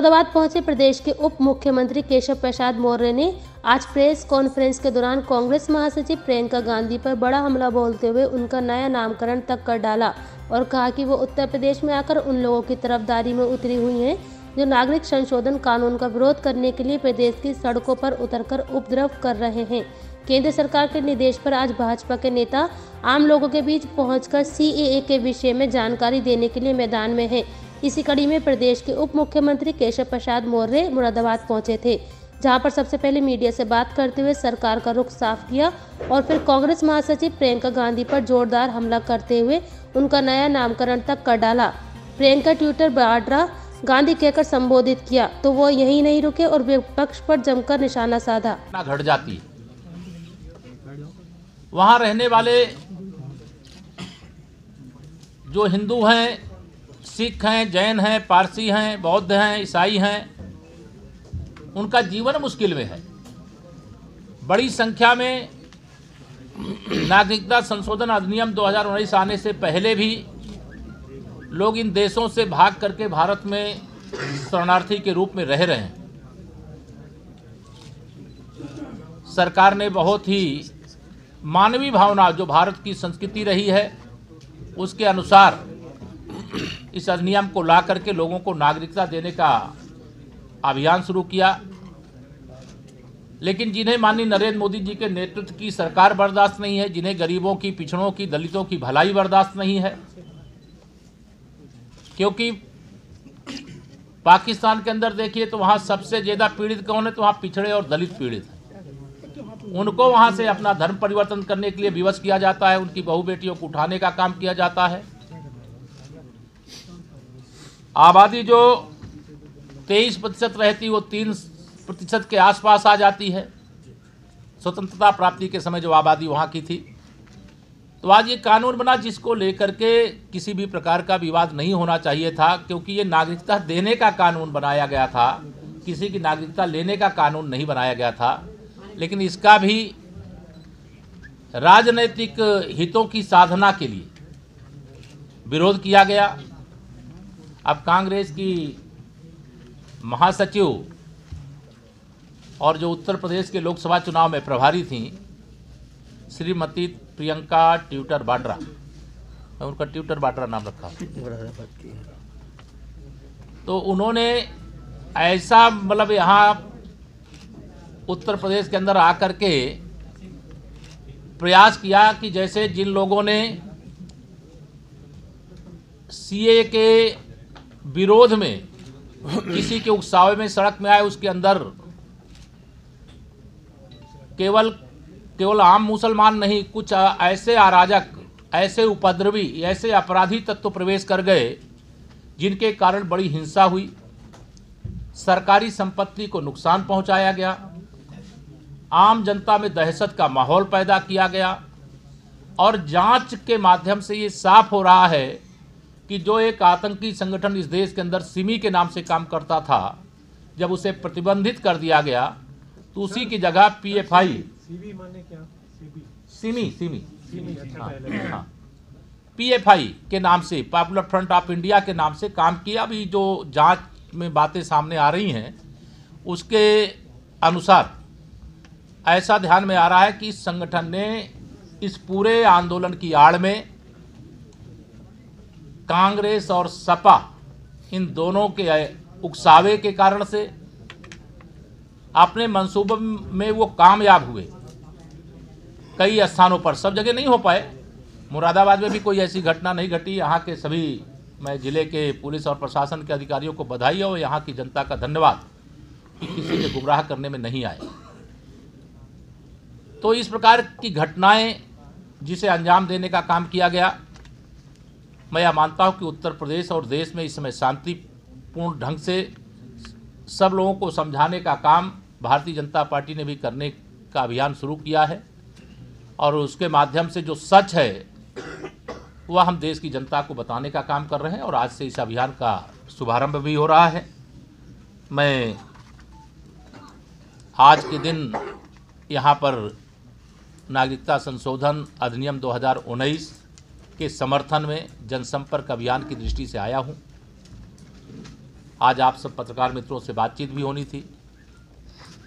मुरादाबाद पहुँचे प्रदेश के उप मुख्यमंत्री केशव प्रसाद मौर्य ने आज प्रेस कॉन्फ्रेंस के दौरान कांग्रेस महासचिव प्रियंका गांधी पर बड़ा हमला बोलते हुए उनका नया नामकरण तक कर डाला और कहा कि वो उत्तर प्रदेश में आकर उन लोगों की तरफदारी में उतरी हुई हैं, जो नागरिक संशोधन कानून का विरोध करने के लिए प्रदेश की सड़कों पर उतरकर उपद्रव कर रहे हैं। केंद्र सरकार के निर्देश पर आज भाजपा के नेता आम लोगों के बीच पहुंचकर सीएए के विषय में जानकारी देने के लिए मैदान में हैं। इसी कड़ी में प्रदेश के उप मुख्यमंत्री केशव प्रसाद मौर्य मुरादाबाद पहुँचे थे, जहाँ पर सबसे पहले मीडिया से बात करते हुए सरकार का रुख साफ़ किया और फिर कांग्रेस महासचिव प्रियंका गांधी पर जोरदार हमला करते हुए उनका नया नामकरण तक कर डाला। प्रियंका ट्विटर बाड्रा गांधी कहकर संबोधित किया तो वो यही नहीं रुके और विपक्ष पर जमकर निशाना साधा। घट जाती। वहाँ रहने वाले जो हिंदू हैं सिख हैं, जैन हैं, पारसी हैं, बौद्ध हैं, ईसाई हैं, उनका जीवन मुश्किल में है। बड़ी संख्या में नागरिकता संशोधन अधिनियम 2019 आने से पहले भी लोग इन देशों से भाग करके भारत में शरणार्थी के रूप में रह रहे हैं। सरकार ने बहुत ही मानवीय भावना, जो भारत की संस्कृति रही है, उसके अनुसार इस अधिनियम को ला करके लोगों को नागरिकता देने का अभियान शुरू किया। लेकिन जिन्हें माननीय नरेंद्र मोदी जी के नेतृत्व की सरकार बर्दाश्त नहीं है, जिन्हें गरीबों की, पिछड़ों की, दलितों की भलाई बर्दाश्त नहीं है, क्योंकि पाकिस्तान के अंदर देखिए तो वहाँ सबसे ज़्यादा पीड़ित कौन है? तो वहाँ पिछड़े और दलित पीड़ित हैं। उनको वहाँ से अपना धर्म परिवर्तन करने के लिए विवश किया जाता है, उनकी बहु बेटियों को उठाने का काम किया जाता है। आबादी जो तेईस प्रतिशत रहती, वो तीन प्रतिशत के आसपास आ जाती है। स्वतंत्रता प्राप्ति के समय जो आबादी वहाँ की थी। तो आज ये कानून बना जिसको लेकर के किसी भी प्रकार का विवाद नहीं होना चाहिए था, क्योंकि ये नागरिकता देने का कानून बनाया गया था। किसी की नागरिकता लेने का कानून नहीं बनाया गया था। लेकिन इसका भी राजनैतिक हितों की साधना के लिए विरोध किया गया। अब कांग्रेस की महासचिव और जो उत्तर प्रदेश के लोकसभा चुनाव में प्रभारी थी, श्रीमती प्रियंका ट्यूटर बाड्रा। मैं उनका ट्यूटर बाड्रा नाम रखा तो उन्होंने ऐसा मतलब यहाँ उत्तर प्रदेश के अंदर आकर के प्रयास किया कि जैसे जिन लोगों ने सीए के विरोध में, किसी के उकसावे में सड़क में आए उसके अंदर, केवल केवल आम मुसलमान नहीं, कुछ ऐसे अराजक, ऐसे उपद्रवी, ऐसे अपराधी तत्व प्रवेश कर गए, जिनके कारण बड़ी हिंसा हुई। सरकारी संपत्ति को नुकसान पहुँचाया गया। आम जनता में दहशत का माहौल पैदा किया गया। और जाँच के माध्यम से ये साफ़ हो रहा है कि जो एक आतंकी संगठन इस देश के अंदर सिमी के नाम से काम करता था जब उसे प्रतिबंधित कर दिया गया तो उसी की जगह P F I SIMI SIMI हाँ, पहले हाँ। पीएफआई के नाम से पॉपुलर फ्रंट ऑफ़ इंडिया के नाम से काम किया। अभी जो जाँच में बातें सामने आ रही हैं उसके अनुसार ऐसा ध्यान में आ रहा है कि इस संगठन ने इस पूरे आंदोलन की आड़ में कांग्रेस और सपा इन दोनों के उकसावे के कारण से अपने मंसूबों में वो कामयाब हुए। कई स्थानों पर सब जगह नहीं हो पाए। मुरादाबाद में भी कोई ऐसी घटना नहीं घटी। यहाँ के सभी, मैं ज़िले के पुलिस और प्रशासन के अधिकारियों को बधाई और यहाँ की जनता का धन्यवाद कि किसी के गुमराह करने में नहीं आए। तो इस प्रकार की घटनाएँ जिसे अंजाम देने का काम किया गया मैं यह मानता हूँ कि उत्तर प्रदेश और देश में इस समय शांतिपूर्ण ढंग से सब लोगों को समझाने का काम भारतीय जनता पार्टी ने भी करने का अभियान शुरू किया है और उसके माध्यम से जो सच है, वह हम देश की जनता को बताने का काम कर रहे हैं और आज से इस अभियान का शुभारंभ भी हो रहा है। मैं आज के दिन यहाँ पर नागरिकता संशोधन अधिनियम 2019 के समर्थन में जनसंपर्क अभियान की दृष्टि से आया हूँ। आज आप सब पत्रकार मित्रों से बातचीत भी होनी थी।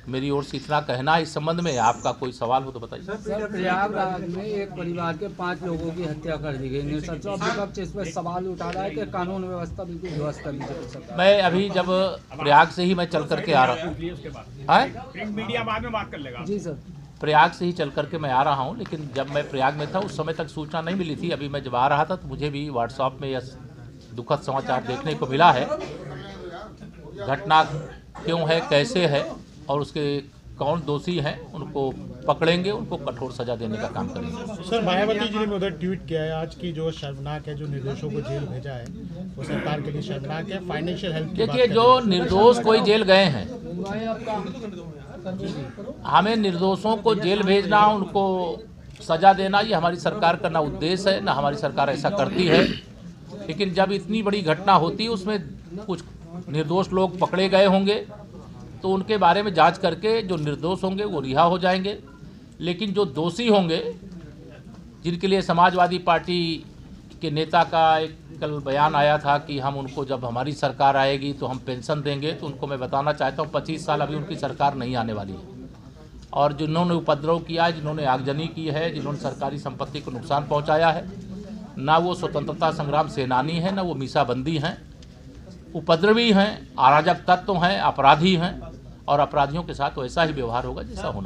मेरी ओर से इतना कहना इस संबंध में आपका कोई सवाल हो तो बताइए। प्रयागराज में एक परिवार के पाँच लोगों की हत्या कर दी गई। विपक्ष इस पर सवाल उठा रहा है कि कानून व्यवस्था बिल्कुल ध्वस्त कर दी जाए सरकार मैं अभी जब प्रयाग से ही मैं चल करके आ रहा हूँ। मीडिया बाद में बात कर लेगा। जी सर। प्रयाग से ही चल करके मैं आ रहा हूँ लेकिन जब मैं प्रयाग में था उस समय तक सूचना नहीं मिली थी। अभी मैं जब आ रहा था तो मुझे भी व्हाट्सएप में यह दुखद समाचार देखने को मिला है। घटना क्यों है कैसे है और उसके कौन दोषी हैं उनको पकड़ेंगे उनको कठोर सजा देने का काम करेंगे। सर मायावती जी ने उधर ट्वीट किया है आज की जो शर्मनाक है जो निर्दोषों को जेल भेजा है वो सरकार के लिए शर्मनाक है। फाइनेंशियल हेल्प देखिए जो निर्दोष कोई जेल गए हैं हमें निर्दोषों को जेल भेजना, उनको सजा देना, ये हमारी सरकार का ना उद्देश्य है, ना हमारी सरकार ऐसा करती है। लेकिन जब इतनी बड़ी घटना होती है उसमें कुछ निर्दोष लोग पकड़े गए होंगे तो उनके बारे में जाँच करके जो निर्दोष होंगे, वो रिहा हो जाएँगे। लेकिन जो दोषी होंगे, जिनके लिए समाजवादी पार्टी के नेता का एक कल बयान आया था कि हम उनको जब हमारी सरकार आएगी तो हम पेंशन देंगे तो उनको मैं बताना चाहता हूँ, पच्चीस साल अभी उनकी सरकार नहीं आने वाली है। और जिन्होंने उपद्रव किया है जिन्होंने आगजनी की है, जिन्होंने सरकारी संपत्ति को नुकसान पहुँचाया है, ना वो स्वतंत्रता संग्राम सेनानी हैं, ना वो मीसाबंदी हैं। उपद्रवी हैं, अराजक तत्व हैं, अपराधी हैं, और अपराधियों के साथ वैसा ही व्यवहार होगा जैसा होना